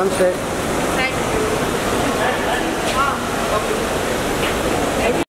Sunset. Thank you.